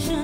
ancient